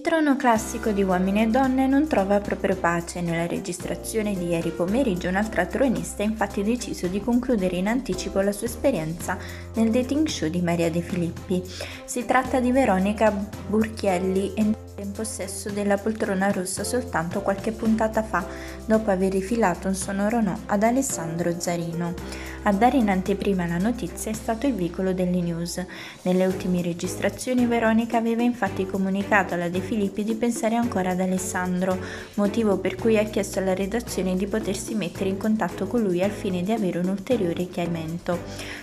trono classico di Uomini e Donne non trova proprio pace. Nella registrazione di ieri pomeriggio un'altra tronista ha infatti deciso di concludere in anticipo la sua esperienza nel dating show di Maria De Filippi. Si tratta di Veronica Burchielli, entrata in possesso della poltrona rossa soltanto qualche puntata fa, dopo aver rifilato un sonoro no ad Alessandro Zarino. A dare in anteprima la notizia è stato il vicolo delle news. Nelle ultime registrazioni Veronica aveva infatti comunicato alla De Filippi di pensare ancora ad Alessandro, motivo per cui ha chiesto alla redazione di potersi mettere in contatto con lui al fine di avere un ulteriore chiarimento.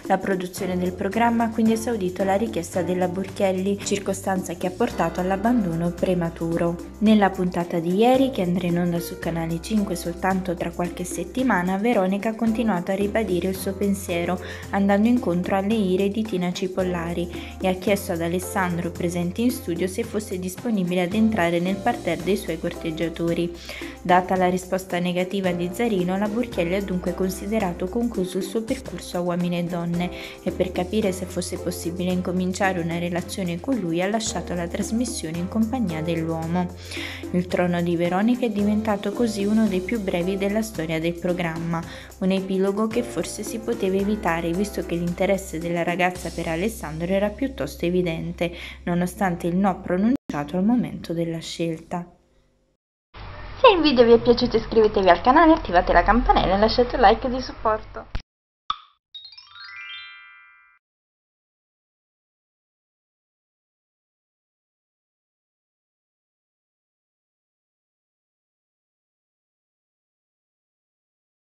La produzione del programma ha quindi esaudito la richiesta della Burchielli, circostanza che ha portato all'abbandono prematuro. Nella puntata di ieri, che andrà in onda su Canale 5 soltanto tra qualche settimana, Veronica ha continuato a ribadire il suo pensiero, andando incontro alle ire di Tina Cipollari e ha chiesto ad Alessandro, presente in studio, se fosse disponibile ad entrare nel parterre dei suoi corteggiatori. Data la risposta negativa di Zarino, la Burchielli ha dunque considerato concluso il suo percorso a uomini e donne e per capire se fosse possibile incominciare una relazione con lui ha lasciato la trasmissione in compagnia dell'uomo. Il trono di Veronica è diventato così uno dei più brevi della storia del programma, un epilogo che forse si poteva evitare visto che l'interesse della ragazza per Alessandro era piuttosto evidente, nonostante il no pronunciato al momento della scelta. Se il video vi è piaciuto iscrivetevi al canale, attivate la campanella e lasciate un like di supporto.